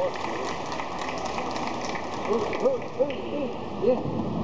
Oh, oh, oh, yeah.